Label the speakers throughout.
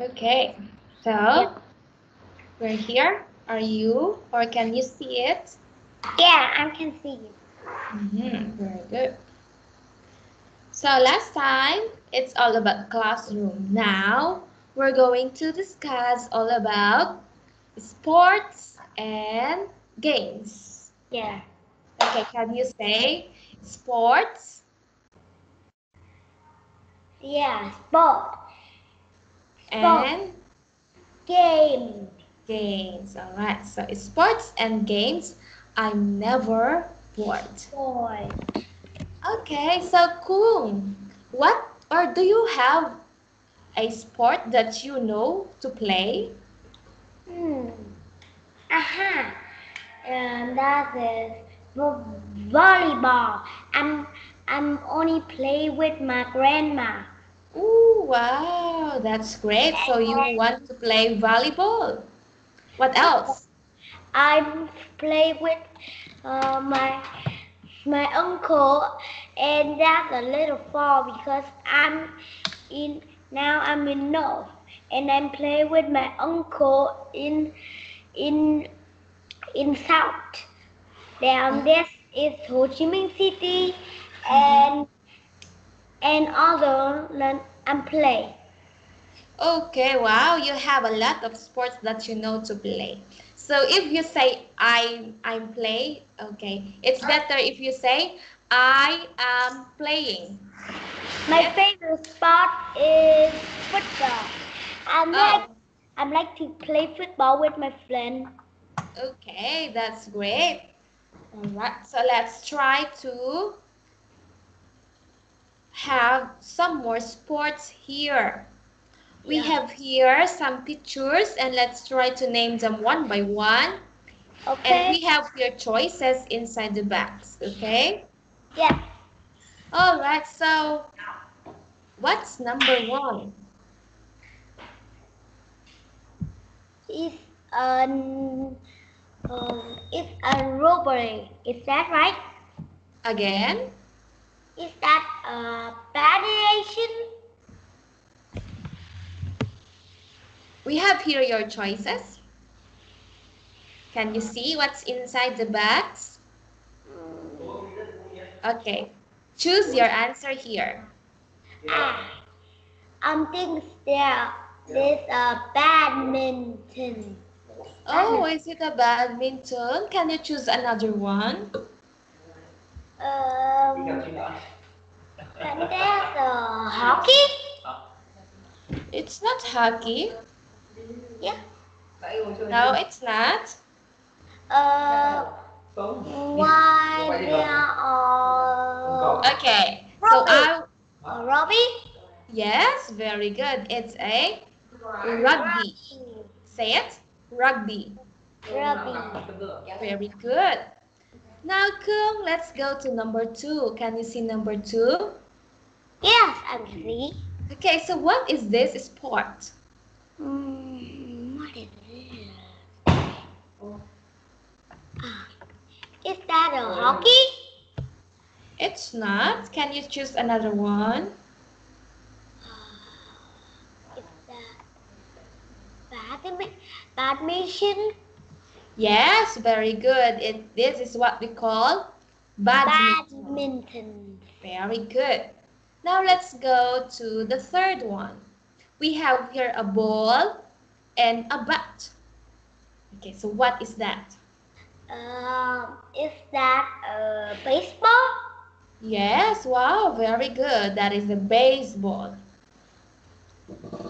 Speaker 1: Okay, so we're here. Are you or can you see it?
Speaker 2: Yeah, I can see it.
Speaker 1: Mhm, Very good. So last time it's all about classroom. Now we're going to discuss all about sports and games.
Speaker 2: Yeah.
Speaker 1: Okay, can you say sports
Speaker 2: Yeah, sport,
Speaker 1: and
Speaker 2: game.
Speaker 1: games? All right. So sports and games. I'm never bored.
Speaker 2: Boy.
Speaker 1: Okay, so cool. What or do you have a sport that you know to play?
Speaker 2: Hmm. Aha. And that is volleyball. I'm I'm only play with my grandma.
Speaker 1: Ooh, wow, that's great. So you want to play volleyball? What else?
Speaker 2: I play with uh, my my uncle, and that's a little far because I'm in now. I'm in north, and I'm play with my uncle in in in south. Down this is Ho Chi Minh City, and and other I'm play.
Speaker 1: Okay, wow, you have a lot of sports that you know to play. So if you say I I'm play, okay, it's better if you say I am playing.
Speaker 2: My favorite sport is football. I'm oh. like
Speaker 1: Oh,
Speaker 2: I'm like to play football with my friend.
Speaker 1: okay, that's great. All right, so let's try to have some more sports here. We
Speaker 2: Yeah.
Speaker 1: have here some pictures and let's try to name them one by one.
Speaker 2: Okay.
Speaker 1: And we have your choices inside the box, okay?
Speaker 2: Yeah.
Speaker 1: All right, so what's number one?
Speaker 2: It's an um, it's a robbery. Is that right?
Speaker 1: Again?
Speaker 2: Is that a variation?
Speaker 1: We have here your choices. Can you see what's inside the box? Okay, choose your answer here.
Speaker 2: Ah, I'm thinking there there's a badminton.
Speaker 1: Oh, is it a badminton? Can you choose another one?
Speaker 2: Um, and there's a hockey.
Speaker 1: It's not hockey.
Speaker 2: Yeah.
Speaker 1: No, it's not.
Speaker 2: Uh, why there are
Speaker 1: Okay, so I
Speaker 2: a Robbie?
Speaker 1: yes, very good. It's a rugby. Say it, rugby.
Speaker 2: Robbie.
Speaker 1: Very good. Now, Kung, let's go to number two. Can you see number two?
Speaker 2: Yes, I can see.
Speaker 1: Okay, so what is this sport?
Speaker 2: Mm, what is this? Is that a hockey?
Speaker 1: It's not. Can you choose another one?
Speaker 2: Is that badminton? Badminton?
Speaker 1: Yes, very good. It, this is what we call badminton.
Speaker 2: Badminton.
Speaker 1: Very good. Now let's go to the third one. We have here a ball and a bat. Okay, so what is that?
Speaker 2: Um, is that a baseball?
Speaker 1: Yes, wow, very good. That is a baseball.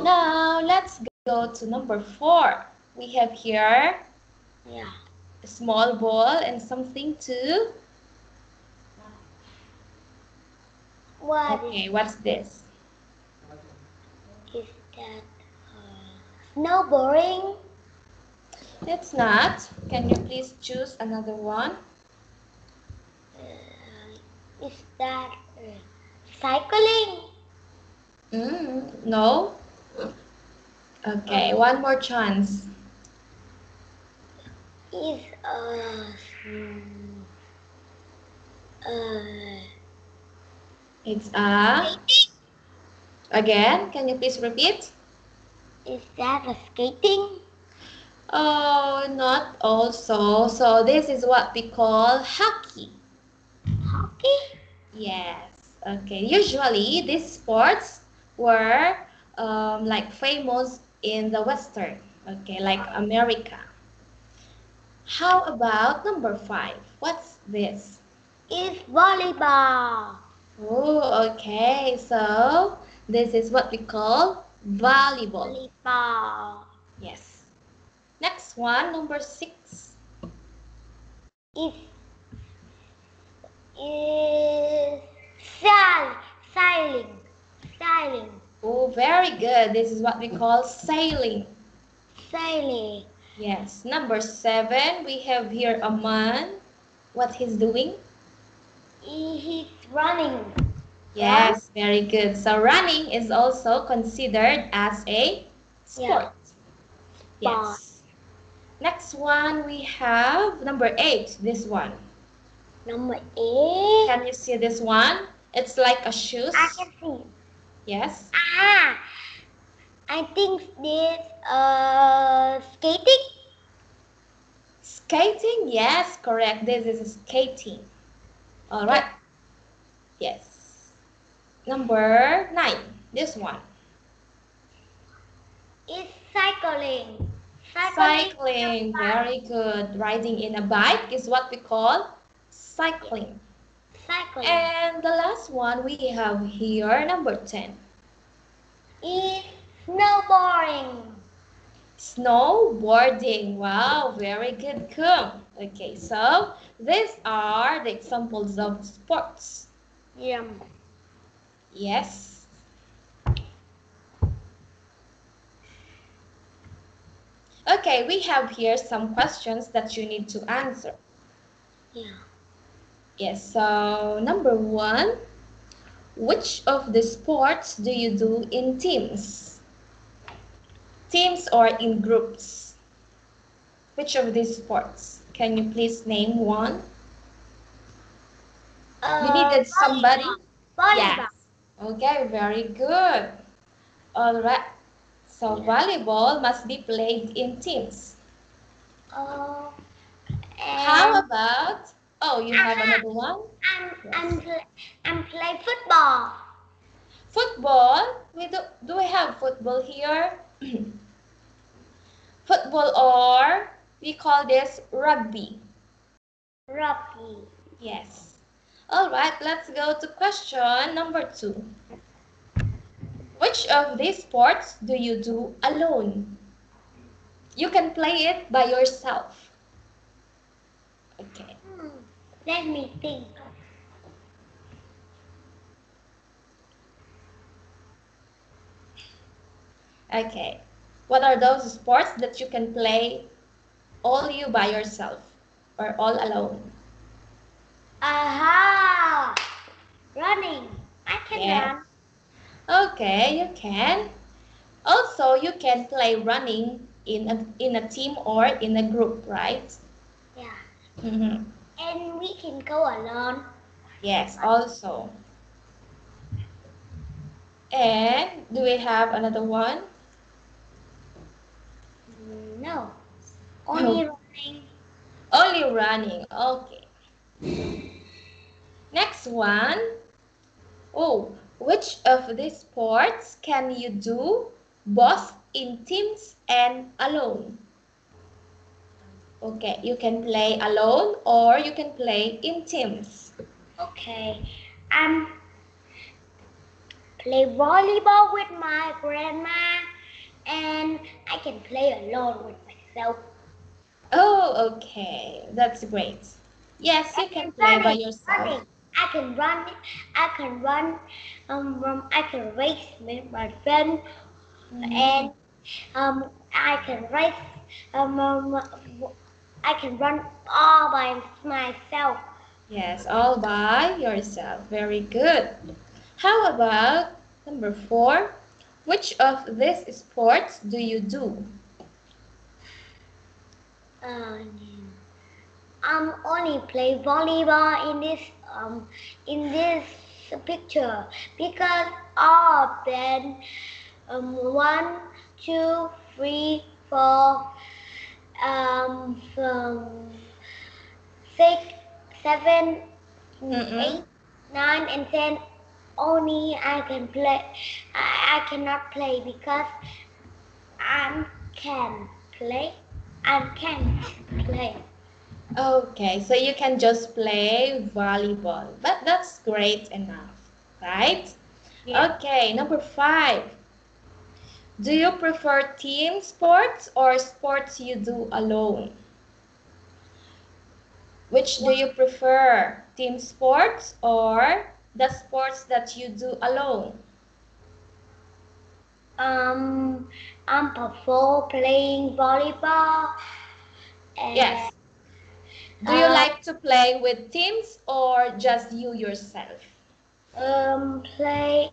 Speaker 1: Now let's go to number four. We have here
Speaker 2: Yeah.
Speaker 1: a small ball and something to.
Speaker 2: What is
Speaker 1: Okay, what's this?
Speaker 2: Is that uh, snowboarding?
Speaker 1: It's not. Can you please choose another one?
Speaker 2: Uh, is that uh, cycling?
Speaker 1: Mm, no. Okay, one more chance.
Speaker 2: Is hmm, uh,
Speaker 1: It's a. Again, can you please repeat?
Speaker 2: Is that a skating?
Speaker 1: Oh, not also. So this is what we call hockey.
Speaker 2: Hockey?
Speaker 1: Yes. Okay. Usually these sports were um, like famous in the Western. Okay, like America. How about number five? What's this?
Speaker 2: It's volleyball.
Speaker 1: Oh, okay. So this is what we call volleyball.
Speaker 2: Volleyball.
Speaker 1: Yes. Next one, number six.
Speaker 2: It's is sail, sailing, sailing,
Speaker 1: Oh, very good. This is what we call sailing.
Speaker 2: sailing.
Speaker 1: Yes. Number seven, we have here a man. What he's doing?
Speaker 2: He- He's running.
Speaker 1: Yes, very good. So running is also considered as a sport. Yes. Next one we have number eight. This one.
Speaker 2: Number eight.
Speaker 1: Can you see this one? It's like a shoes.
Speaker 2: I can see.
Speaker 1: Yes.
Speaker 2: Ah, I think this uh skating.
Speaker 1: Skating. Yes, correct. This is skating. All right. Yes. Number nine. This one.
Speaker 2: It's cycling.
Speaker 1: Cycling. Very good. Riding in a bike is what we call cycling.
Speaker 2: Cycling.
Speaker 1: And the last one we have here, number 10.
Speaker 2: It's snowboarding.
Speaker 1: Snowboarding. Wow, very good, Kum. Okay, so these are the examples of sports.
Speaker 2: Yeah.
Speaker 1: Yes. Okay, we have here some questions that you need to answer.
Speaker 2: Yeah.
Speaker 1: Yes, so number one, which of the sports do you do in teams? Teams or in groups? Which of these sports? Can you please name one? You needed somebody?
Speaker 2: Volleyball.
Speaker 1: Yes. Okay, very good. All right. So volleyball must be played in teams.
Speaker 2: Uh,
Speaker 1: How about? Oh, you have another one.
Speaker 2: I'm I'm pl- I'm play football.
Speaker 1: Football. We do. Do we have football here? football or we call this rugby.
Speaker 2: Rugby.
Speaker 1: Yes. All right. Let's go to question number two. Which of these sports do you do alone? You can play it by yourself. Okay.
Speaker 2: Hmm. Let me think.
Speaker 1: Okay. What are those sports that you can play all you by yourself or all alone?
Speaker 2: Aha! Running. I can
Speaker 1: Yeah.
Speaker 2: run.
Speaker 1: Okay, you can. Also, you can play running in a, in a team or in a group, right?
Speaker 2: Yeah.
Speaker 1: Mhm.
Speaker 2: And we can go alone.
Speaker 1: Yes, also. And do we have another one?
Speaker 2: No. Only running.
Speaker 1: Only running. Okay. Next one. Oh, which of these sports can you do both in teams and alone? Okay, you can play alone or you can play in teams.
Speaker 2: Okay. I'm play volleyball with my grandma and I can play alone with myself.
Speaker 1: Oh, okay. That's great. Yes, you can play by yourself.
Speaker 2: Running. I can run. I can run. Um, um, I can race with my friend, and um, I can race. Um, um, I can run all by myself.
Speaker 1: Yes, all by yourself. Very good. How about number four? Which of these sports do you do?
Speaker 2: Um, I'm only play volleyball in this um in this picture because all of them um one two, three, four, um, um, six, seven,
Speaker 1: Mm -mm.
Speaker 2: eight, nine, and ten. Only I can play. I, I cannot play because I can play. I can't play.
Speaker 1: Okay, so you can just play volleyball, but that's great enough, right?
Speaker 2: Yeah.
Speaker 1: Okay, number five. Do you prefer team sports or sports you do alone? Which do you prefer? Team sports or the sports that you do alone?
Speaker 2: Um, I'm prefer playing volleyball. And,
Speaker 1: Yes. Do you
Speaker 2: Uh,
Speaker 1: like to play with teams or just you yourself?
Speaker 2: Um, play.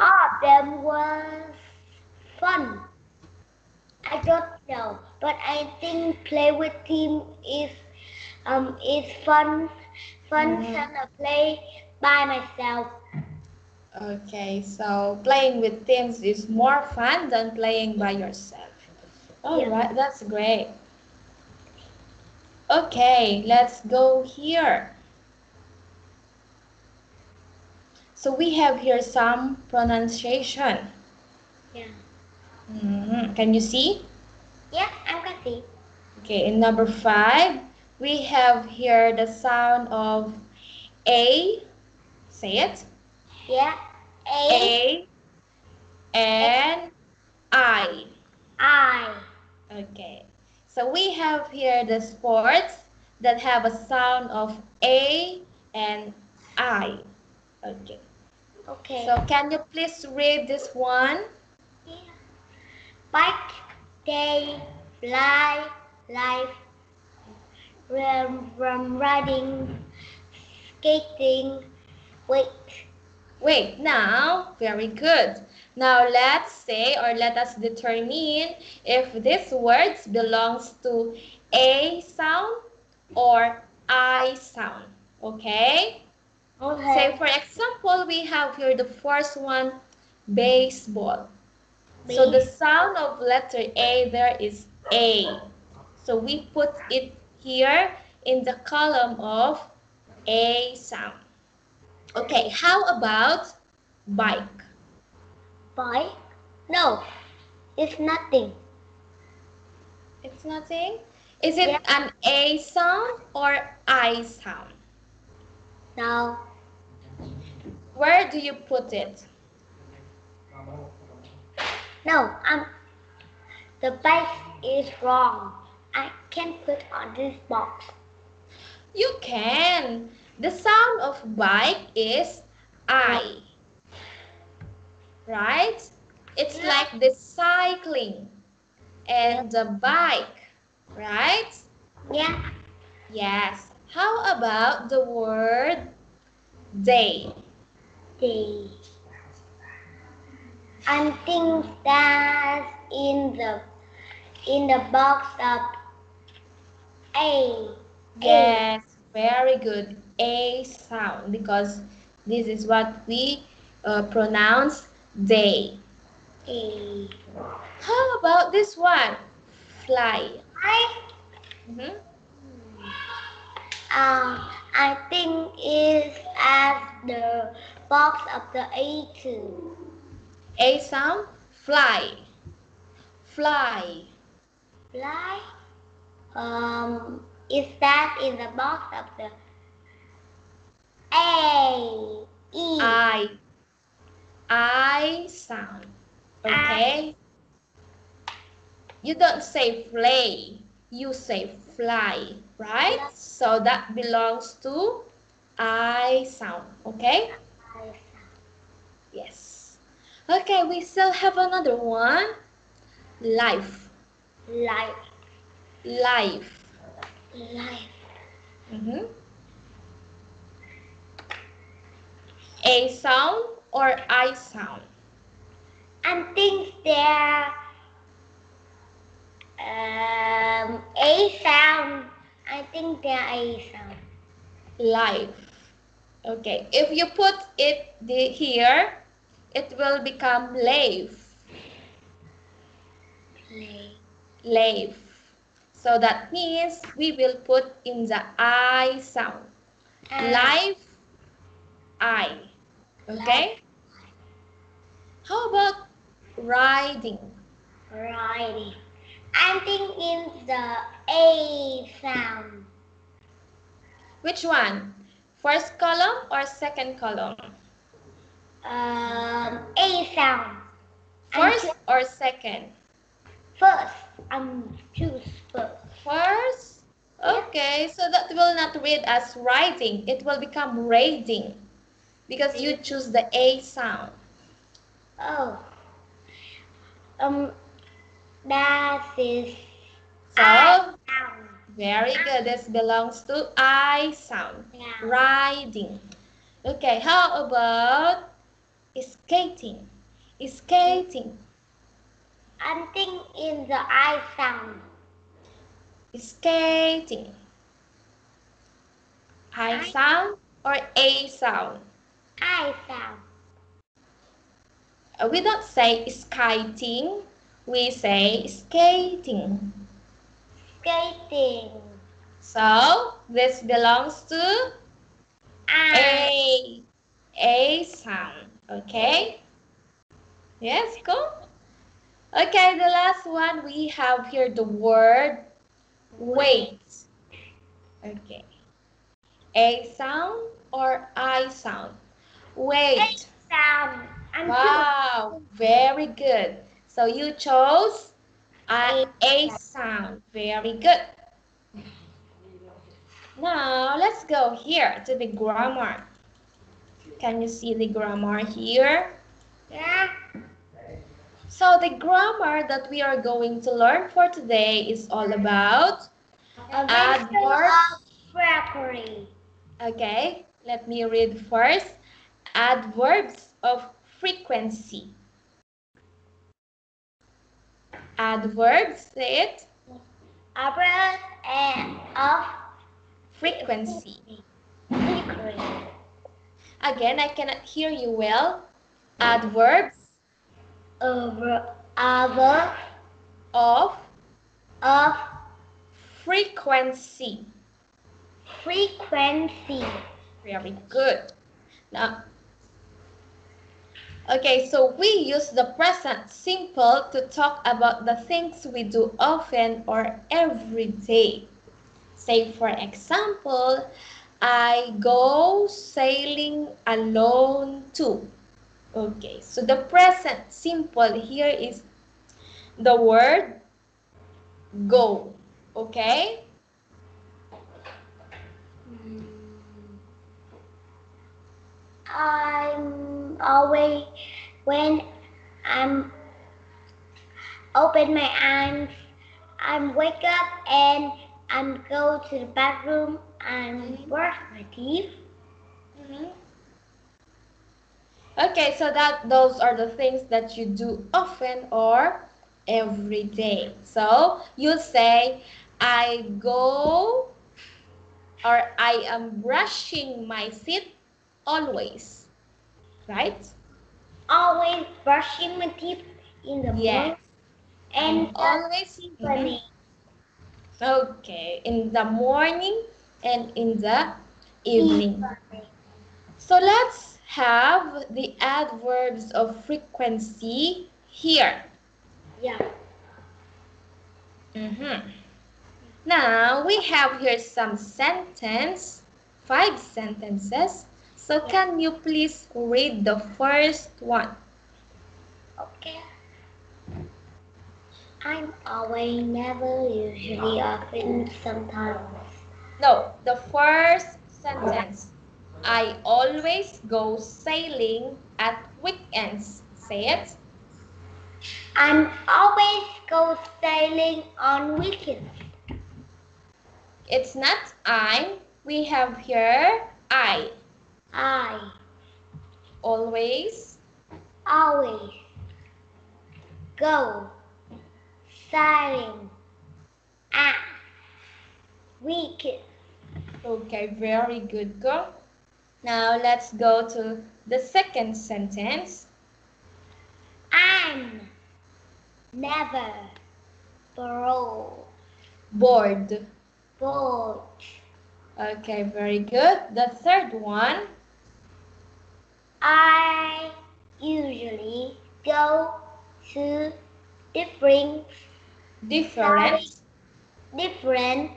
Speaker 2: All of them was fun. I don't know, but I think play with team is um is fun. Fun than to play by myself.
Speaker 1: Okay, so playing with teams is more fun than playing by yourself. All
Speaker 2: Yeah.
Speaker 1: right, that's great. Okay, let's go here. So we have here some pronunciation.
Speaker 2: Yeah.
Speaker 1: Mhm, Can you see?
Speaker 2: Yeah, I'm gonna see.
Speaker 1: Okay, in number five, we have here the sound of A. Say it.
Speaker 2: Yeah. A
Speaker 1: A and I.
Speaker 2: I.
Speaker 1: Okay. So we have here the sports that have a sound of A and I. Okay.
Speaker 2: Okay.
Speaker 1: So can you please read this one?
Speaker 2: yeah. Bike, day, fly, life, rum, riding, skating, wait.
Speaker 1: Wait, now, very good. Now let's say or let us determine if these words belongs to A sound or I sound. Okay?
Speaker 2: Okay.
Speaker 1: Say for example, we have here the first one, baseball. So the sound of letter A there is A. So we put it here in the column of A sound. Okay, how about bike?
Speaker 2: Bike? No, it's nothing.
Speaker 1: It's nothing. Is it
Speaker 2: Yeah.
Speaker 1: an A sound or I sound?
Speaker 2: No,
Speaker 1: Where do you put it?
Speaker 2: no, um, the bike is wrong. I can put on this box.
Speaker 1: You can. The sound of bike is I. Right? It's
Speaker 2: Yeah.
Speaker 1: like the cycling and the bike. Right?
Speaker 2: Yeah,
Speaker 1: Yes. How about the word day?
Speaker 2: the. I think that's in the in the box of A.
Speaker 1: Yes, very good. A sound because this is what we uh, pronounce day.
Speaker 2: A.
Speaker 1: How about this one? Fly.
Speaker 2: I
Speaker 1: Mhm.
Speaker 2: um I think is as the box of the A two.
Speaker 1: A sound, fly. Fly.
Speaker 2: Fly. Um, is that in the box of the A E?
Speaker 1: I. I sound. Okay? You don't say flay. You say fly, right?
Speaker 2: Yeah.
Speaker 1: So that belongs to I sound. Okay?
Speaker 2: I
Speaker 1: Yes. Okay, we still have another one. Life.
Speaker 2: Life,
Speaker 1: Life.
Speaker 2: life.
Speaker 1: Mhm. A sound or I sound?
Speaker 2: I think they're um A sound. I think they're A sound.
Speaker 1: Life. Okay, if you put it the, here, it will become life. Live. So that means we will put in the I sound.
Speaker 2: Uh,
Speaker 1: Life, I. Okay? How about riding?
Speaker 2: Riding. I'm thinking the A sound.
Speaker 1: Which one? First column or second column?
Speaker 2: Um, A sound.
Speaker 1: First or second?
Speaker 2: first. I'm choose first.
Speaker 1: First? Okay, so that will not read as riding. It will become raiding because you choose the A sound.
Speaker 2: Oh. Um, that is
Speaker 1: So,
Speaker 2: sound.
Speaker 1: very good. This belongs to I sound.
Speaker 2: Yeah.
Speaker 1: Riding. Okay, how about skating? Skating.
Speaker 2: I'm thinking the I sound.
Speaker 1: Skating. I
Speaker 2: I-
Speaker 1: sound or A sound?
Speaker 2: I sound.
Speaker 1: Uh, We don't say skating. We say skating.
Speaker 2: Skating.
Speaker 1: So this belongs to
Speaker 2: I.
Speaker 1: A. A sound. Okay? Yes, go. Okay, the last one we have here the word wait. Okay. A sound or I sound?
Speaker 2: A
Speaker 1: Wait.
Speaker 2: sound. I'm
Speaker 1: Wow, very good. So you chose a, a sound. Very good. Now let's go here to the grammar. Can you see the grammar here?
Speaker 2: Yeah.
Speaker 1: So the grammar that we are going to learn for today is all about,
Speaker 2: A
Speaker 1: Adverb.
Speaker 2: vessel of frequency.
Speaker 1: okay, let me read first, adverbs of frequency. Adverbs, say it,
Speaker 2: A breath and of
Speaker 1: frequency.
Speaker 2: frequency.
Speaker 1: Again, I cannot hear you well. Adverbs
Speaker 2: Over other
Speaker 1: of
Speaker 2: of
Speaker 1: frequency.
Speaker 2: frequency.
Speaker 1: Very good. Now, okay, so we use the present simple to talk about the things we do often or every day. Say, for example, I go sailing alone too. Okay, so the present simple here is the word go. Okay?
Speaker 2: I'm always when I'm open my eyes, I'm wake up and I'm go to the bathroom and brush my teeth.
Speaker 1: Mhm. Okay, so that those are the things that you do often or every day. So you say, I go or I am brushing my teeth always. Right?
Speaker 2: Always brushing my teeth in the
Speaker 1: Yes.
Speaker 2: morning and
Speaker 1: always.
Speaker 2: In the evening.
Speaker 1: Okay, in the morning and in the evening.
Speaker 2: Evening.
Speaker 1: So let's have the adverbs of frequency here.
Speaker 2: Yeah.
Speaker 1: Mm -hmm. Now we have here some sentence, five sentences. So can you please read the first one?
Speaker 2: Okay. I'm always, never, usually, often, sometimes.
Speaker 1: No, the first sentence. I always go sailing at weekends. Say it.
Speaker 2: I'm always go sailing on weekends.
Speaker 1: It's not I'm. We have here I.
Speaker 2: I
Speaker 1: Always.
Speaker 2: always go sailing at weekends.
Speaker 1: Okay, very good, girl. Now let's go to the second sentence.
Speaker 2: I'm never, bored.
Speaker 1: Bored.
Speaker 2: Board.
Speaker 1: Okay, very good. The third one.
Speaker 2: I usually go to different
Speaker 1: Different.
Speaker 2: different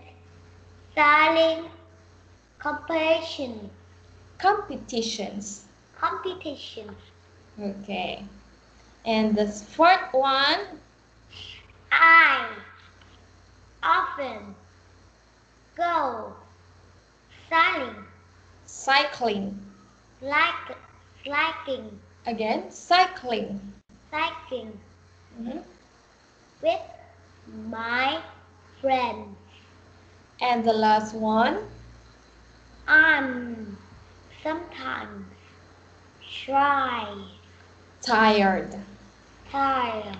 Speaker 2: styling competition
Speaker 1: Competitions.
Speaker 2: competitions.
Speaker 1: Okay. And the fourth one.
Speaker 2: I often go styling
Speaker 1: Cycling.
Speaker 2: like liking
Speaker 1: Again, cycling.
Speaker 2: cycling
Speaker 1: Mhm.
Speaker 2: with my friends.
Speaker 1: And the last one.
Speaker 2: I'm sometimes try
Speaker 1: Tired.
Speaker 2: tired.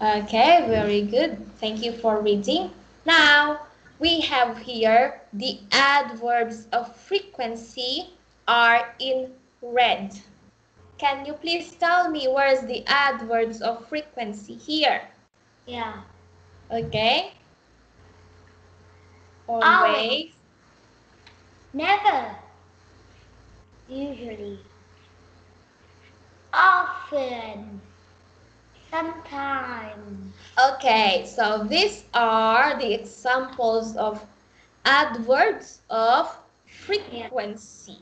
Speaker 1: Okay, very good. Thank you for reading. Now, we have here the adverbs of frequency are in red. Can you please tell me where's the adverbs of frequency here?
Speaker 2: Yeah.
Speaker 1: Okay. Always.
Speaker 2: Never. Usually. Often. Sometimes.
Speaker 1: Okay, so these are the examples of adverbs of frequency.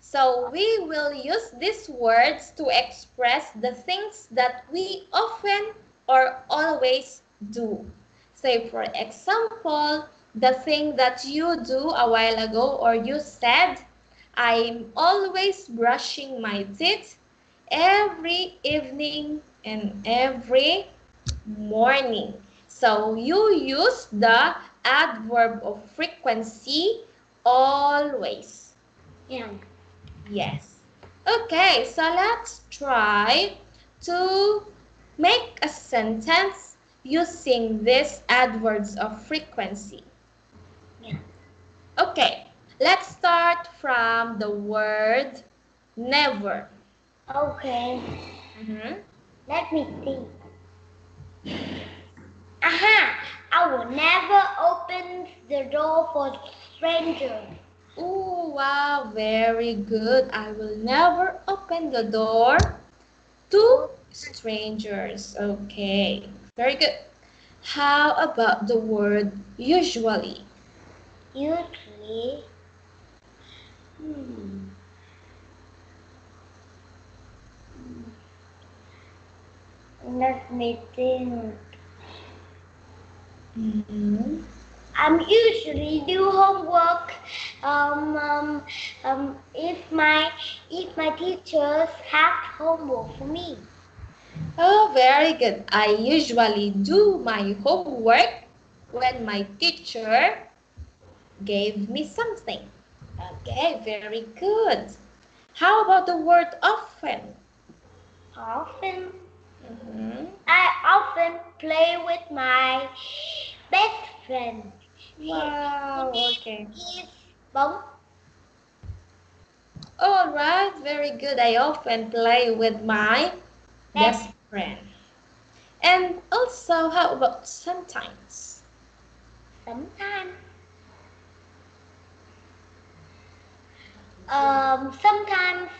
Speaker 1: So we will use these words to express the things that we often or always do. Say for example, the thing that you do a while ago or you said, I'm always brushing my teeth every evening and every morning. So you use the adverb of frequency always.
Speaker 2: Yeah.
Speaker 1: Yes. Okay, so let's try to make a sentence using these adverbs of frequency.
Speaker 2: Yeah.
Speaker 1: Okay, let's start from the word never.
Speaker 2: Okay.
Speaker 1: Mhm.
Speaker 2: Let me think. Aha! I will never open the door for strangers.
Speaker 1: Oh, wow, very good. I will never open the door to strangers. Okay, very good. How about the word usually?
Speaker 2: Usually. Hmm. Let me think.
Speaker 1: Mhm.
Speaker 2: I'm usually do homework um, um, um, if my if my teachers have homework for me.
Speaker 1: Oh, very good. I usually do my homework when my teacher gave me something. Okay, very good. How about the word often?
Speaker 2: Often
Speaker 1: Mhm.
Speaker 2: I often play with my best friend.
Speaker 1: Wow, okay.
Speaker 2: Is.
Speaker 1: All right, very good. I often play with my best friend. And also, how about sometimes?
Speaker 2: Sometimes. Um, sometimes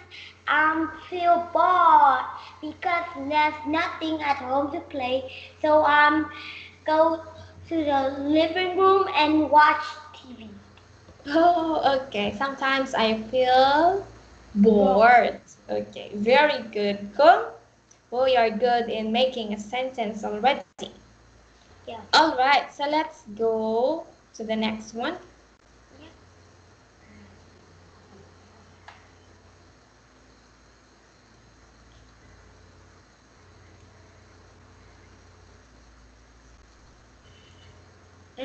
Speaker 2: I feel bored because there's nothing at home to play. So I'm go to the living room and watch TV.
Speaker 1: Oh, okay. Sometimes I feel bored. Okay, very good. Kung. Oh, you're good in making a sentence already.
Speaker 2: Yeah.
Speaker 1: All right, so let's go to the next one.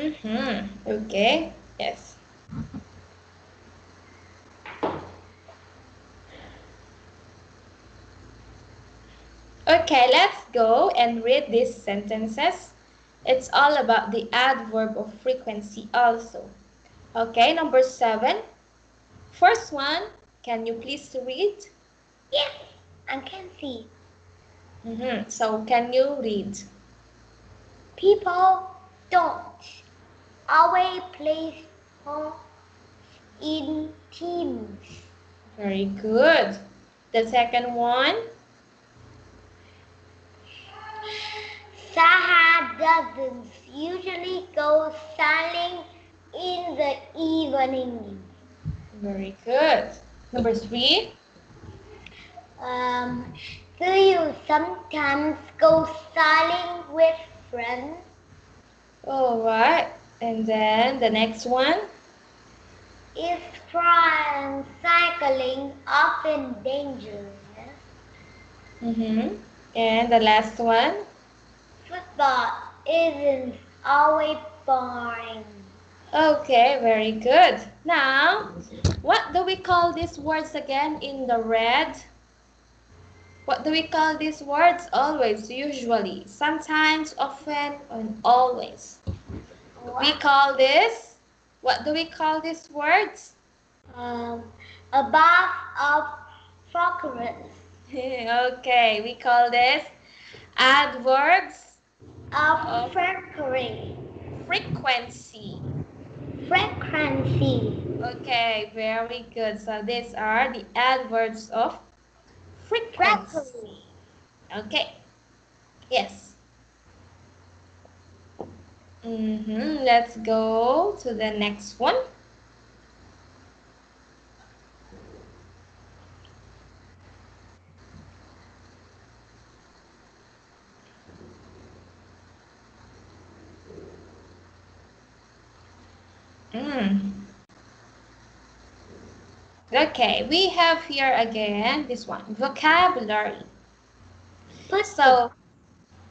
Speaker 1: Mm-hmm. Okay. Yes. Okay, let's go and read these sentences. It's all about the adverb of frequency also. Okay, number seven. First one, can you please read?
Speaker 2: Yes, I can see.
Speaker 1: Mm-hmm. So, can you read?
Speaker 2: People don't always play sports in teams.
Speaker 1: Very good. The second one.
Speaker 2: Saha doesn't usually go sailing in the evening.
Speaker 1: Very good. Number three.
Speaker 2: Um, do you sometimes go sailing with friends?
Speaker 1: All right. And then the next one.
Speaker 2: Is trying cycling often dangerous?
Speaker 1: Mm-hmm. And the last one.
Speaker 2: Football isn't always boring.
Speaker 1: Okay, very good. Now, what do we call these words again in the red? What do we call these words? Always, usually, sometimes, often, and always. We call this, what do we call these words?
Speaker 2: Um, above of frequency.
Speaker 1: okay, we call this adverbs
Speaker 2: Of
Speaker 1: Of-
Speaker 2: frequency.
Speaker 1: frequency.
Speaker 2: Frequency.
Speaker 1: Okay, very good. So these are the adverbs of frequency.
Speaker 2: Frequency.
Speaker 1: Okay. Yes. Mm-hmm. Let's go to the next one. Mm. Okay, we have here again this one vocabulary.
Speaker 2: Put
Speaker 1: So,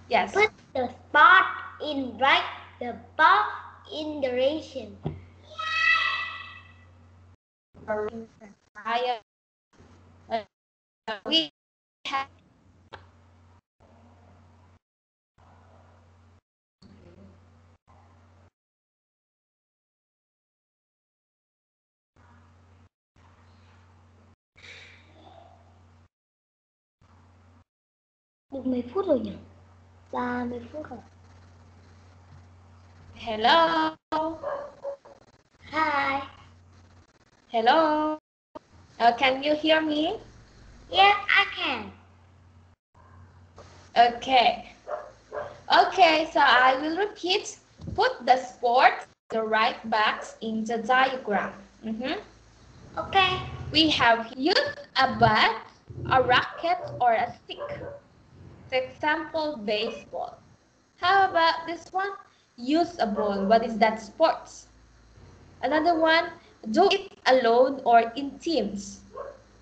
Speaker 1: yes.
Speaker 2: put the spot in right the box in duration.
Speaker 1: I, uh, we have
Speaker 2: Được mấy phút rồi nhỉ? 30 phút rồi.
Speaker 1: Hello,
Speaker 2: Hi.
Speaker 1: hello. Uh, can you hear me?
Speaker 2: Yes, I can.
Speaker 1: Okay. Okay, so I will repeat. Put the sport, the right backs in the diagram. Mm -hmm.
Speaker 2: Okay.
Speaker 1: We have use a bat, a racket, or a stick. For example, baseball. How about this one? Use a ball. What is that sports? Another one, do it alone or in teams.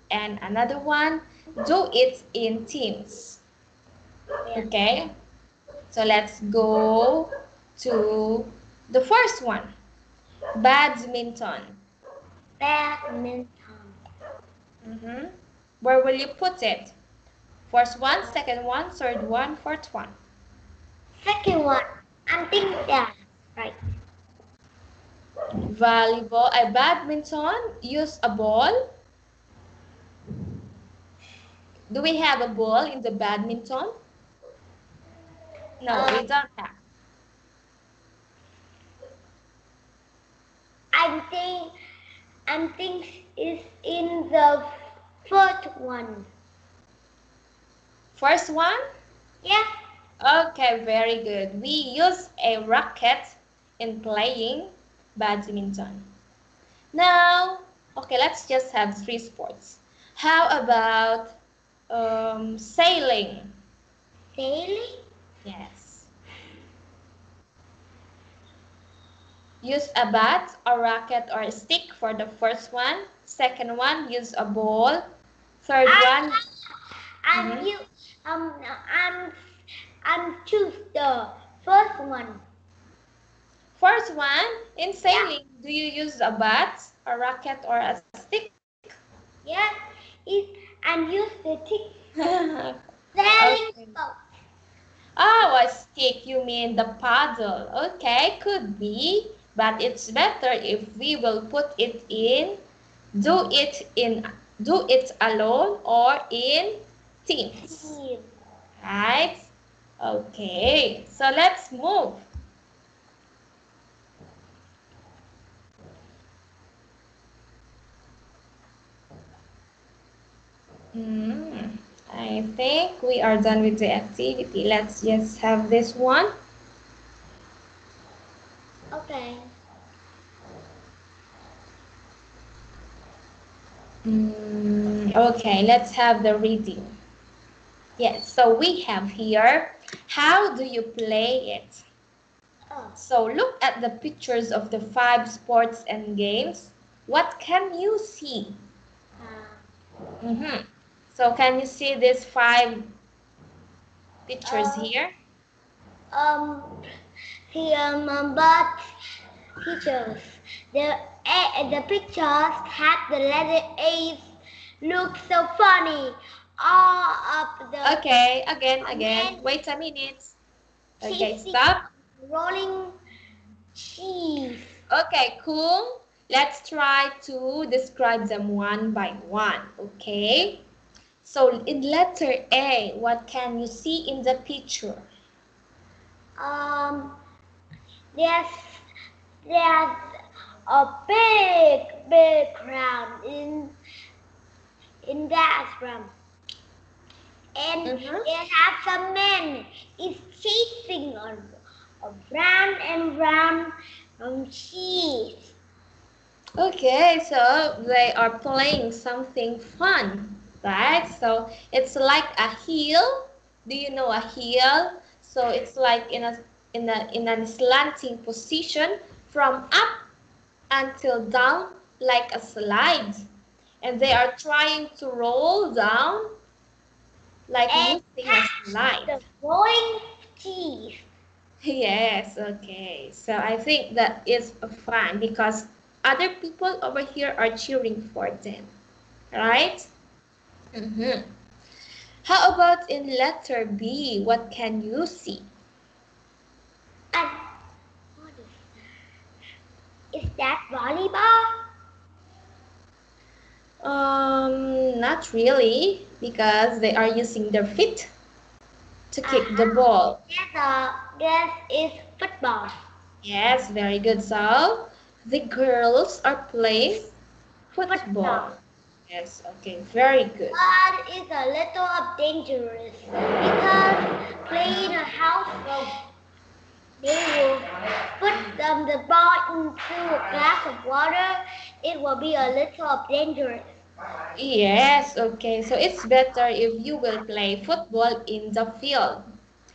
Speaker 1: And another one, do it in teams. Okay, so let's go to the first one, badminton.
Speaker 2: Badminton.
Speaker 1: Mhm. Where will you put it? First one, second one, third one, fourth one.
Speaker 2: Second one. I think that right.
Speaker 1: Volleyball, a badminton, use a ball. Do we have a ball in the badminton? No, uh, we don't have.
Speaker 2: I think I think is in the first one.
Speaker 1: First one?
Speaker 2: Yes.
Speaker 1: Okay, very good. We use a racket in playing badminton. Now, okay, let's just have three sports. How about um, sailing?
Speaker 2: Sailing.
Speaker 1: Yes. Use a bat, a racket, or a stick for the first one. Second one, use a ball. Third one,
Speaker 2: I'm
Speaker 1: Mhm.
Speaker 2: you. Um. I'm. I'm choose the first one.
Speaker 1: first one, in sailing, do you use a bat, a racket, or a stick?
Speaker 2: Yes. It and use the stick.
Speaker 1: oh,
Speaker 2: Sailing
Speaker 1: Okay.
Speaker 2: boat.
Speaker 1: Oh, a stick, you mean the paddle. Okay, could be, but it's better if we will put it in, do it in, do it alone or in teams.
Speaker 2: Team.
Speaker 1: Right? Okay, so let's move. Hmm, I think we are done with the activity. Let's just have this one.
Speaker 2: Okay.
Speaker 1: Mm, okay, let's have the reading. Yes, so we have here how do you play it?
Speaker 2: Oh.
Speaker 1: So look at the pictures of the five sports and games. What can you see?
Speaker 2: Uh,
Speaker 1: Mm -hmm. So can you see these five pictures
Speaker 2: Uh,
Speaker 1: here?
Speaker 2: um, the um, but pictures. The A, the pictures have the letter A. Look so funny. All up the
Speaker 1: Okay, again, again. Wait a minute. Okay, stop.
Speaker 2: rolling cheese.
Speaker 1: Okay, cool. Let's try to describe them one by one, okay? So in letter A, what can you see in the picture?
Speaker 2: Um, there's there's a big big crowd in in that room, and
Speaker 1: Mhm.
Speaker 2: they have some men is chasing on around and round on cheese.
Speaker 1: Okay, so they are playing something fun, right? So it's like a hill. Do you know a hill? So it's like in a in a in a slanting position from up until down like a slide. And they are trying to roll down like
Speaker 2: And
Speaker 1: a slide.
Speaker 2: The rolling cheese.
Speaker 1: Yes, okay. So I think that is fun because other people over here are cheering for them, right? Mm-hmm. How about in letter B? What can you see?
Speaker 2: And what is that? Is that volleyball?
Speaker 1: Um, not really because they are using their feet to kick the
Speaker 2: Uh-huh.
Speaker 1: ball.
Speaker 2: Yes, uh, yes, it's football.
Speaker 1: Yes, very good. So the girls are playing football.
Speaker 2: Football.
Speaker 1: Yes, okay, very good.
Speaker 2: But it's a little dangerous because playing a house, they will put um, the ball into a glass of water. It will be a little dangerous.
Speaker 1: Yes, okay. So it's better if you will play football in the field,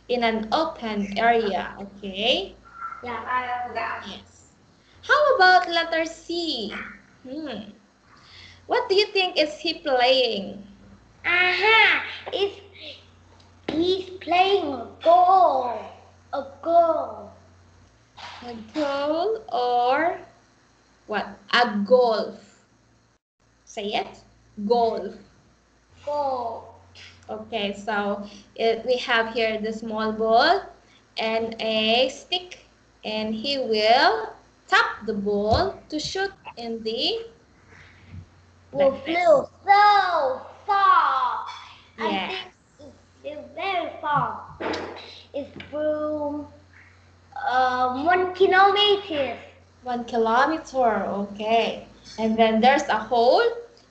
Speaker 1: in an open area, okay?
Speaker 2: Yeah.
Speaker 1: Yes. How about letter C? Hmm. What do you think is he playing?
Speaker 2: Aha! It's, he's playing a goal. A goal.
Speaker 1: A goal or what? A golf. Say it. Golf.
Speaker 2: Goal.
Speaker 1: Okay, so it, we have here the small ball and a stick and he will tap the ball to shoot in the
Speaker 2: Will flew so far. I
Speaker 1: Yeah.
Speaker 2: think it's, very far. It's from um, one kilometer.
Speaker 1: one kilometer. Okay, and then there's a hole.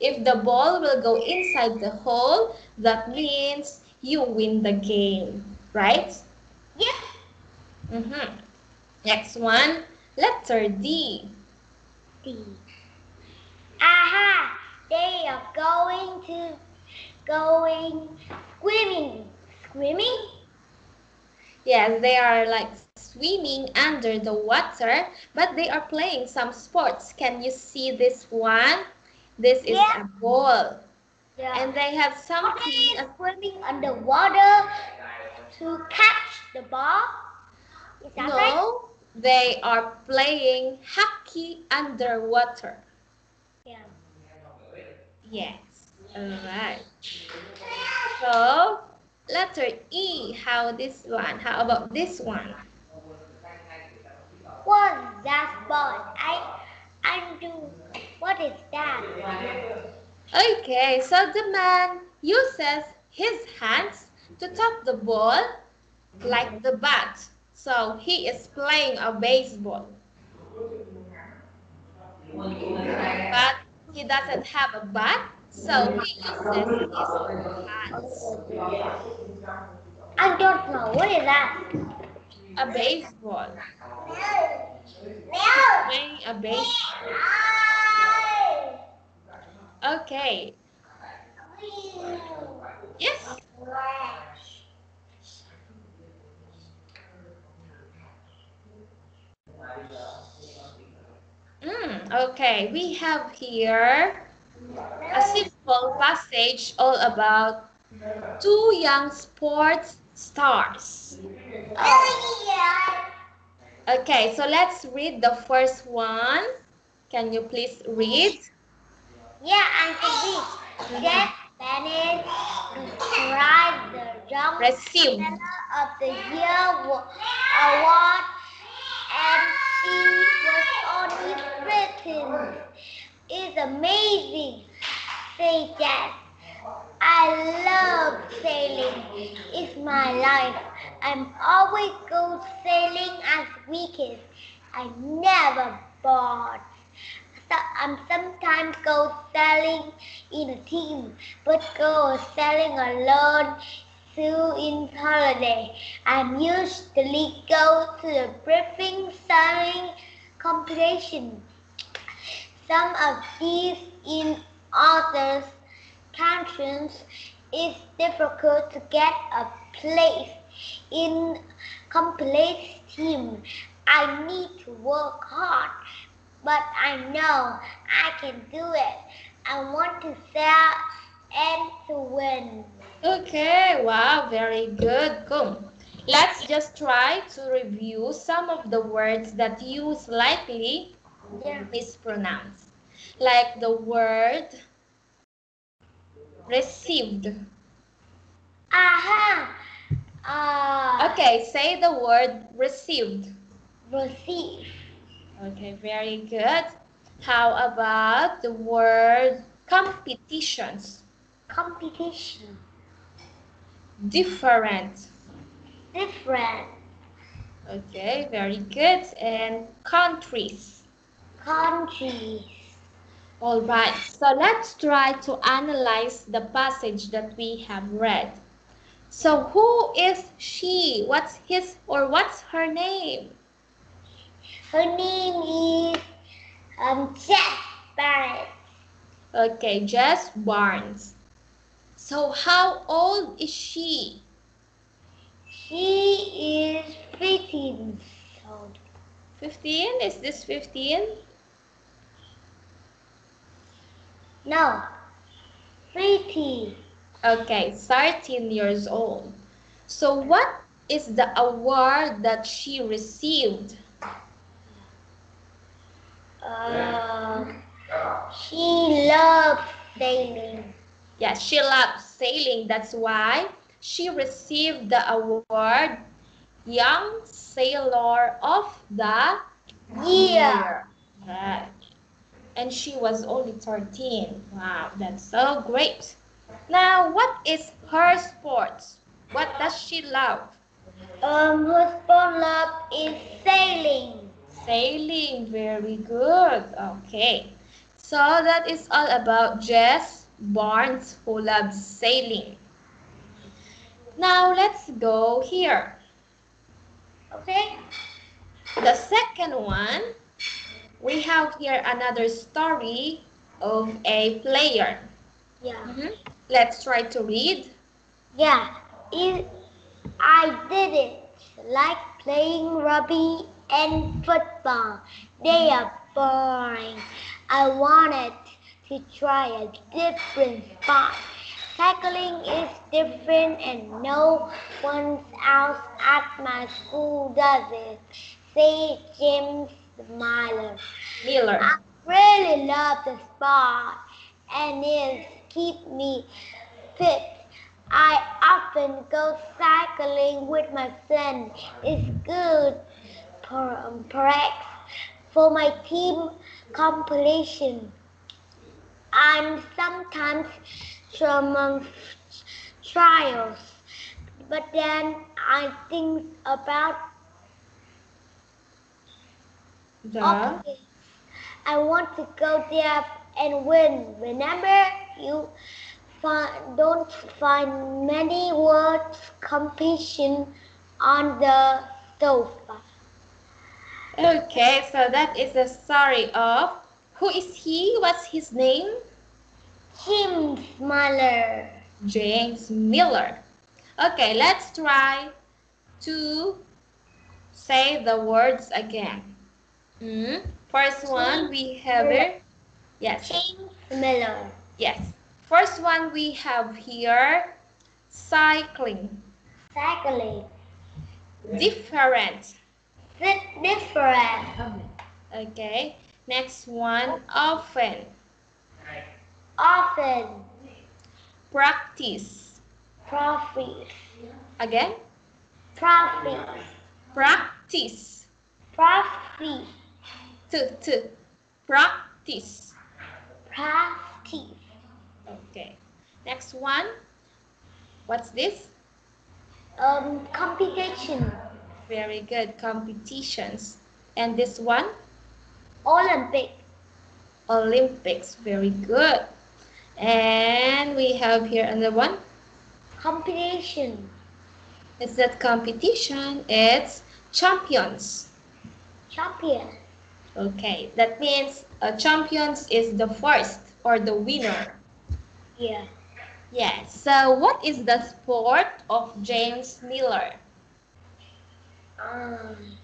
Speaker 1: If the ball will go inside the hole, that means you win the game, right?
Speaker 2: Yep.
Speaker 1: Mm-hmm. Next one, letter D.
Speaker 2: D. Aha! They are going to going swimming. Swimming?
Speaker 1: Yes, they are like swimming under the water, but they are playing some sports. Can you see this one? This is
Speaker 2: Yeah.
Speaker 1: a ball.
Speaker 2: Yeah.
Speaker 1: And they have something.
Speaker 2: they swimming underwater to catch the ball? Is that right?
Speaker 1: No, they are playing hockey underwater.
Speaker 2: Yeah.
Speaker 1: Yes, all right. So, letter E, how this one? How about this one?
Speaker 2: What is that ball? I I do. What is that?
Speaker 1: Okay, so the man uses his hands to tap the ball like the bat. So he is playing a baseball. But he doesn't have a bat, So he uses his hands.
Speaker 2: I don't know. What is that?
Speaker 1: A baseball. Playing a baseball. Okay. Yes. Mm, okay, we have here a simple passage all about two young sports stars. Okay, so let's read the first one. Can you please read?
Speaker 2: Yeah, I can read. Jeff Bennett described the young. Seller of the Year award and she was only written. It's amazing. Say Jeff. I love sailing. It's my life. I'm always go sailing as weekends. I never bored. So I'm sometimes go sailing in a team, but go sailing alone too in holiday. I'm usually go to the briefing sailing competition. Some of these in others countries it's difficult to get a place in complete team. I need to work hard, but I know I can do it. I want to sell and to win.
Speaker 1: Okay, wow, very good. Come. Let's just try to review some of the words that you slightly
Speaker 2: Yeah.
Speaker 1: mispronounce. Like the word received.
Speaker 2: Aha! Uh,
Speaker 1: Okay, say the word received.
Speaker 2: receive.
Speaker 1: Okay, very good. How about the word competitions?
Speaker 2: Competition.
Speaker 1: Different.
Speaker 2: Different.
Speaker 1: Okay, very good. And countries.
Speaker 2: Countries.
Speaker 1: All right, so let's try to analyze the passage that we have read. So who is she? What's his or what's her name?
Speaker 2: Her name is um, Jess Barnes.
Speaker 1: Okay, Jess Barnes. So how old is she?
Speaker 2: She is 15 old.
Speaker 1: 15? Is this 15?
Speaker 2: No, 30.
Speaker 1: Okay, 13 years old. So what is the award that she received?
Speaker 2: Uh, she loves sailing.
Speaker 1: Yes, she loves sailing. That's why she received the award Young Sailor of the
Speaker 2: Year.
Speaker 1: Right. And she was only 13. Wow, that's so great. Now, what is her sports? What does she love?
Speaker 2: Um, her sport love is sailing.
Speaker 1: Sailing, very good. Okay. So that is all about Jess Barnes who loves sailing. Now let's go here.
Speaker 2: Okay?
Speaker 1: The second one, we have here another story of a player.
Speaker 2: Yeah.
Speaker 1: Mhm. Let's try to read.
Speaker 2: Yeah. It, I did it. Like playing rugby and football. They are boring. I wanted to try a different sport. Cycling is different and no one else at my school does it. Say James Miller.
Speaker 1: Miller.
Speaker 2: I really love the sport and it keep me fit. I often go cycling with my friend. It's good for practice for my team competition. I'm sometimes from um, trials, but then I think about
Speaker 1: The
Speaker 2: I want to go there and win. Remember, you find, don't find many words competition on the sofa.
Speaker 1: Okay, so that is the story of who is he? What's his name?
Speaker 2: James Miller.
Speaker 1: James Miller. Okay, let's try to say the words again. Mm. First one we have it. Yes.
Speaker 2: James Miller.
Speaker 1: Yes. First one we have here cycling.
Speaker 2: Cycling.
Speaker 1: Different.
Speaker 2: Different.
Speaker 1: Okay. Next one often.
Speaker 2: Often.
Speaker 1: Practice.
Speaker 2: Profit.
Speaker 1: Again.
Speaker 2: Profit.
Speaker 1: Practice.
Speaker 2: Profit.
Speaker 1: To to. Practice.
Speaker 2: Practice.
Speaker 1: Okay. Next one. What's this?
Speaker 2: Um, competition.
Speaker 1: Very good. Competitions. And this one?
Speaker 2: Olympic.
Speaker 1: Olympics. Very good. And we have here another one.
Speaker 2: Competition.
Speaker 1: It's that competition. It's champions.
Speaker 2: Champion.
Speaker 1: Okay. That means a champions is the first or the winner.
Speaker 2: Yeah.
Speaker 1: Yes. So what is the sport of James Miller?
Speaker 2: Um,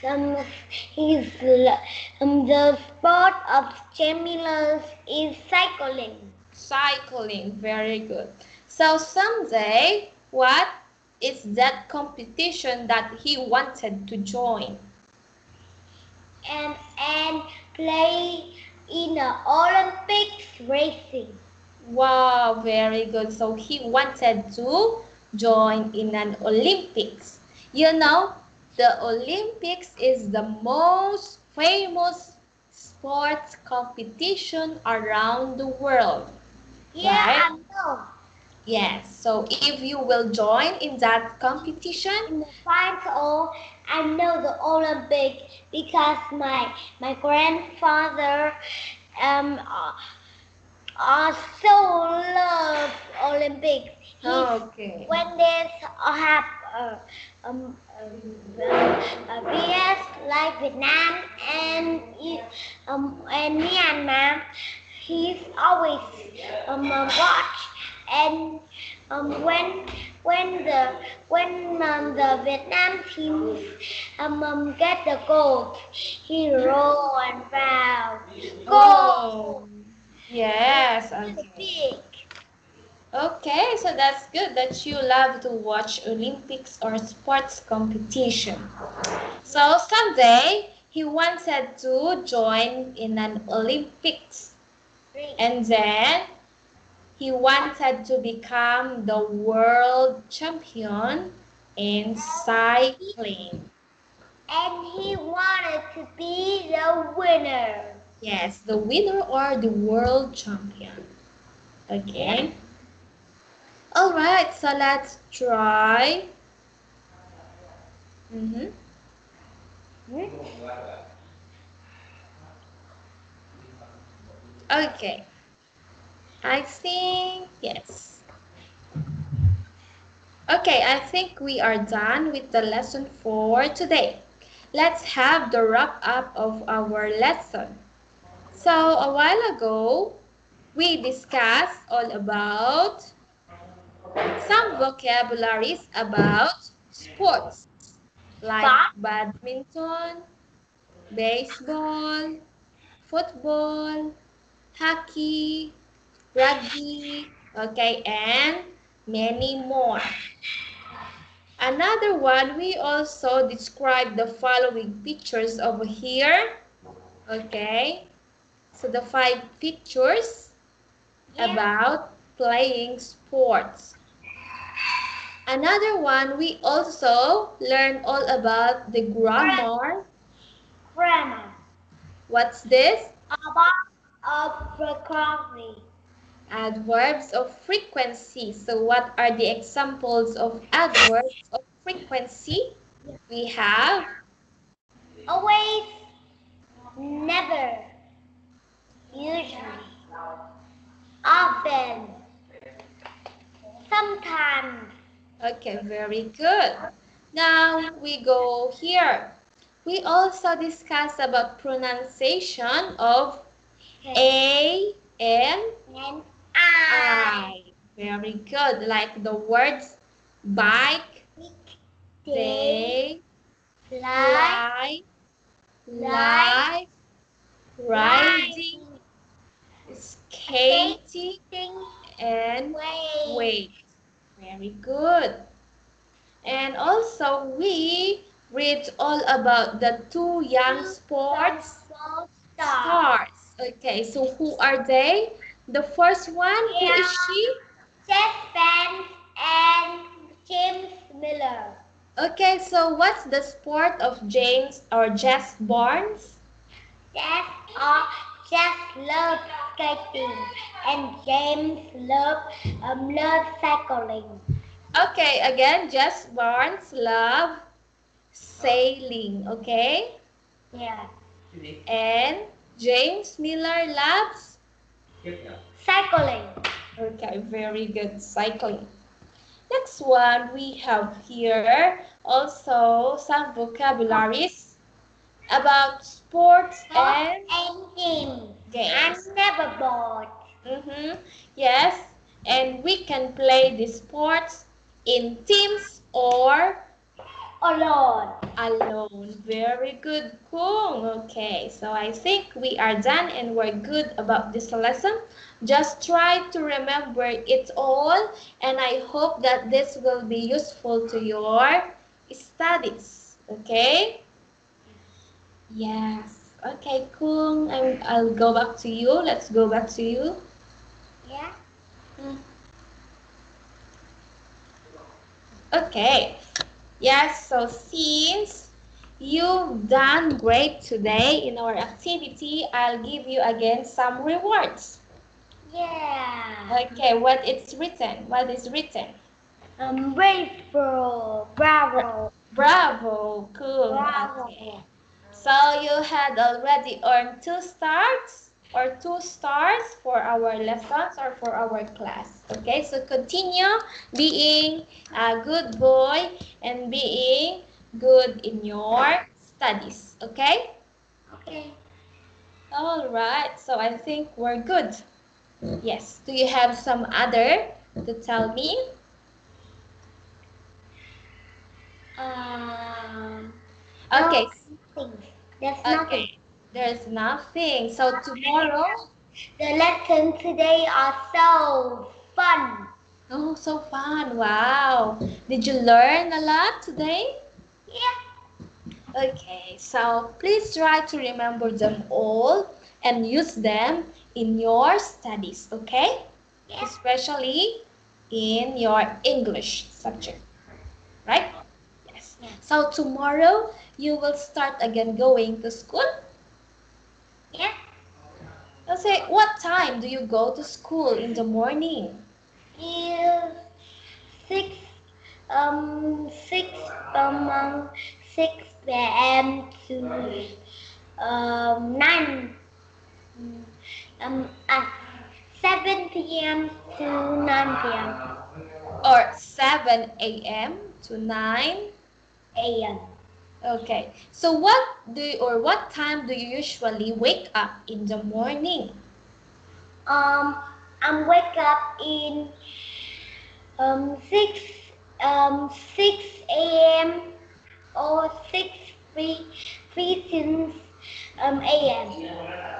Speaker 2: some he's um, the sport of James Miller is cycling.
Speaker 1: Cycling. Very good. So someday, what is that competition that he wanted to join?
Speaker 2: And and play in the Olympics racing.
Speaker 1: Wow, very good. So he wanted to join in an Olympics. You know, the Olympics is the most famous sports competition around the world.
Speaker 2: Yeah,
Speaker 1: Right.
Speaker 2: I know.
Speaker 1: Yes, so if you will join in that competition,
Speaker 2: In the final, I know the Olympic because my my grandfather um uh, also love Olympics. He's,
Speaker 1: okay.
Speaker 2: When they have uh, um, um, uh, BS like Vietnam and um, and Myanmar, he's always um, uh, watch and um, when when the when um, the Vietnam team um, um, get the gold, he roll and bow. Gold.
Speaker 1: Oh, yes.
Speaker 2: Big.
Speaker 1: okay, so that's good that you love to watch Olympics or sports competition. So someday he wanted to join in an Olympics and then he wanted to become the world champion in cycling.
Speaker 2: And he wanted to be the winner.
Speaker 1: Yes, the winner or the world champion. Okay. All right, so let's try. Mhm. Okay. I think yes. Okay, I think we are done with the lesson for today. Let's have the wrap up of our lesson. So a while ago, we discussed all about some vocabularies about sports like badminton, baseball, football, hockey, rugby, okay, and many more. Another one, we also describe the following pictures over here. Okay, so the five pictures
Speaker 2: Yeah.
Speaker 1: about playing sports. Another one, we also learn all about the grammar.
Speaker 2: Grammar.
Speaker 1: What's this?
Speaker 2: About of frequency.
Speaker 1: Adverbs of frequency. So what are the examples of adverbs of frequency? We have
Speaker 2: Always. Never. Usually. Often. Sometimes.
Speaker 1: Okay, very good. Now we go here. We also discuss about pronunciation of A and
Speaker 2: And
Speaker 1: I. Very good. Like the words bike, day,
Speaker 2: fly.
Speaker 1: fly, life, riding, skating, and
Speaker 2: wait.
Speaker 1: Very good. And also we read all about the two young sports stars. Okay, so who are they? The first one, who is she?
Speaker 2: Jeff Vance and James Miller.
Speaker 1: Okay, so what's the sport of James or Jess Barnes?
Speaker 2: Jeff or Jeff loves skating and James love um love cycling.
Speaker 1: Okay, again, Jess Barnes love sailing, okay?
Speaker 2: Yeah.
Speaker 1: And James Miller loves
Speaker 2: Cycling.
Speaker 1: Okay, very good. Cycling. Next one we have here also some vocabularies about sports and
Speaker 2: and games.
Speaker 1: games.
Speaker 2: I'm never bored.
Speaker 1: Mm-hmm. Yes, and we can play the sports in teams or
Speaker 2: Alone.
Speaker 1: alone. Very good, Kung. Okay, so I think we are done and we're good about this lesson. Just try to remember it all, and I hope that this will be useful to your studies. Okay? Yes. Okay, Kung. I'm, I'll go back to you. Let's go back to you.
Speaker 2: Yeah.
Speaker 1: Okay. Yes, so since you've done great today in our activity, I'll give you again some rewards.
Speaker 2: Yeah.
Speaker 1: Okay, what it's written? What is written?
Speaker 2: Um, bravo, bravo,
Speaker 1: Bravo, cool.
Speaker 2: bravo.
Speaker 1: Okay. So you had already earned two stars or two stars for our lessons or for our class. Okay, so continue being a good boy and being good in your studies. Okay?
Speaker 2: Okay.
Speaker 1: All right, so I think we're good. Yes. Do you have some other to tell me?
Speaker 2: Um.
Speaker 1: Okay.
Speaker 2: Nothing. There's nothing.
Speaker 1: There's nothing. So tomorrow.
Speaker 2: The lessons today are so fun.
Speaker 1: Oh, so fun. Wow. Did you learn a lot today?
Speaker 2: Yeah.
Speaker 1: Okay. So please try to remember them all and use them in your studies. Okay?
Speaker 2: Yeah.
Speaker 1: Especially in your English subject. Right? Yes.
Speaker 2: Yeah.
Speaker 1: So tomorrow you will start again going to school.
Speaker 2: Yeah.
Speaker 1: Let's say, what time do you go to school in the morning?
Speaker 2: Six um six um um, six p.m. to um nine um uh, seven p.m. to nine p.m.
Speaker 1: Or 7 a.m. to 9?
Speaker 2: a.m.
Speaker 1: Okay. So what do you, or what time do you usually wake up in the morning?
Speaker 2: Um, I'm wake up in um six um six a.m. or six three three since um a.m.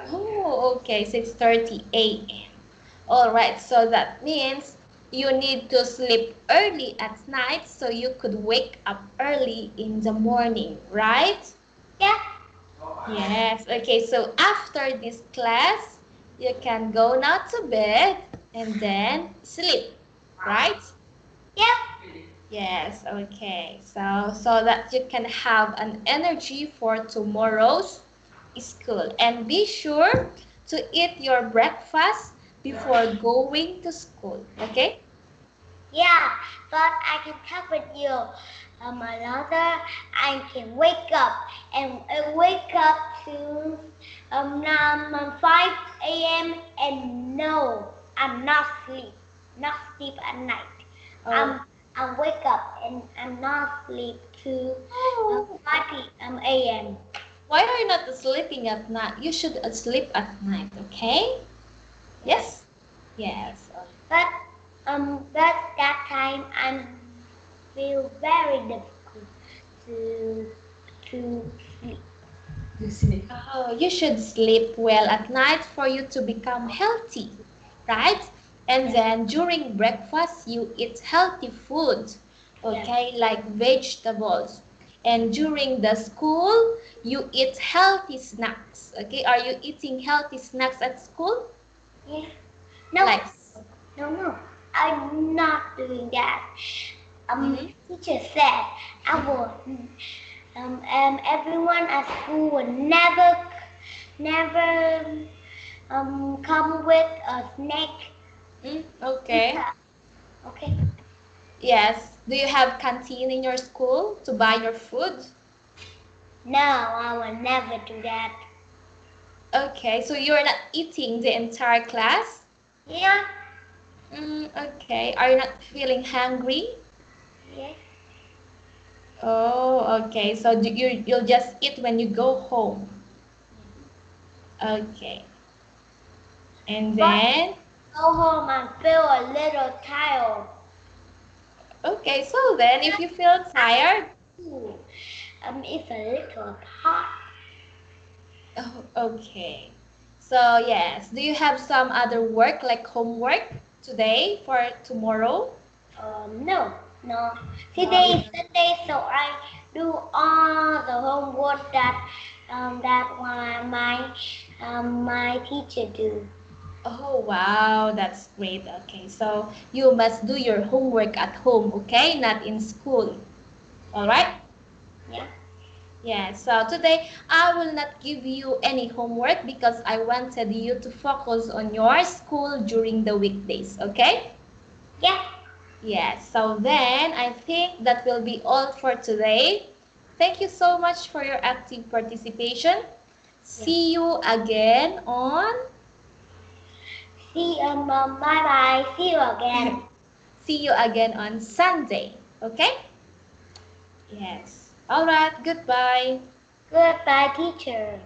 Speaker 1: Oh, okay. 6:30 a.m. All right. So that means you need to sleep early at night so you could wake up early in the morning, right?
Speaker 2: Yeah.
Speaker 1: Yes. Okay. So after this class, you can go now to bed and then sleep, right?
Speaker 2: Yeah.
Speaker 1: Yes. Okay. So so that you can have an energy for tomorrow's school and be sure to eat your breakfast before going to school. Okay?
Speaker 2: Yeah. but I can talk with you. Um, another, I can wake up and uh, wake up to um, um 5 a.m. and no, I'm not sleep, not sleep at night.
Speaker 1: Oh.
Speaker 2: I'm I wake up and I'm not sleep to um, 5 p.m. a.m.
Speaker 1: Why are you not sleeping at night? You should sleep at night, okay? Yes? Yes.
Speaker 2: But um, but that time I feel very difficult to to sleep.
Speaker 1: Oh, you should sleep well at night for you to become healthy, right? And then during breakfast, you eat healthy food, okay, like vegetables. And during the school, you eat healthy snacks, okay? Are you eating healthy snacks at school?
Speaker 2: Yeah. No, no, no. I'm not doing that. Um,
Speaker 1: Mhm.
Speaker 2: teacher said I will. Um, um, everyone at school will never, never, um, come with a snack.
Speaker 1: mm, okay.
Speaker 2: Okay.
Speaker 1: Yes. Do you have canteen in your school to buy your food?
Speaker 2: No, I will never do that.
Speaker 1: Okay, so you're not eating the entire class?
Speaker 2: Yeah.
Speaker 1: Mm, okay. Are you not feeling hungry?
Speaker 2: Yes.
Speaker 1: Oh, okay. So do you you'll just eat when you go home. Okay. And then
Speaker 2: Go home and feel a little tired.
Speaker 1: okay, so then if you feel tired,
Speaker 2: Um, it's a little hot.
Speaker 1: Oh, okay. So yes, do you have some other work like homework today for tomorrow?
Speaker 2: Um, no, no. Today is Sunday, so I do all the homework that um that my my um my teacher do.
Speaker 1: Oh wow, that's great. Okay, so you must do your homework at home, okay? Not in school. All right?
Speaker 2: Yeah.
Speaker 1: Yeah, so today I will not give you any homework because I wanted you to focus on your school during the weekdays, okay?
Speaker 2: Yeah.
Speaker 1: Yeah, so then I think that will be all for today. Thank you so much for your active participation. See you again on
Speaker 2: See um, um bye bye. See you again.
Speaker 1: see you again on Sunday, okay? Yes. All right, goodbye.
Speaker 2: Goodbye, teacher.